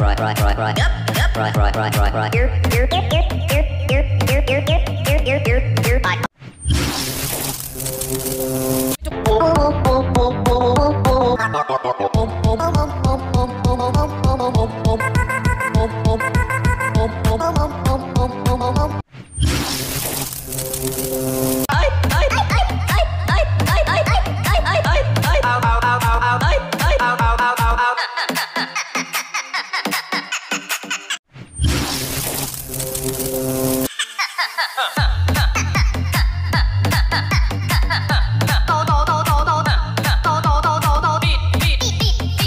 right, right, right, right, right, up, up, right, right, right, right, right, here, here, here, here, here, here, here, here, here, here, here, here, right. Oh, oh, oh, oh, oh, oh, oh, oh, oh, oh, oh, ha, ha.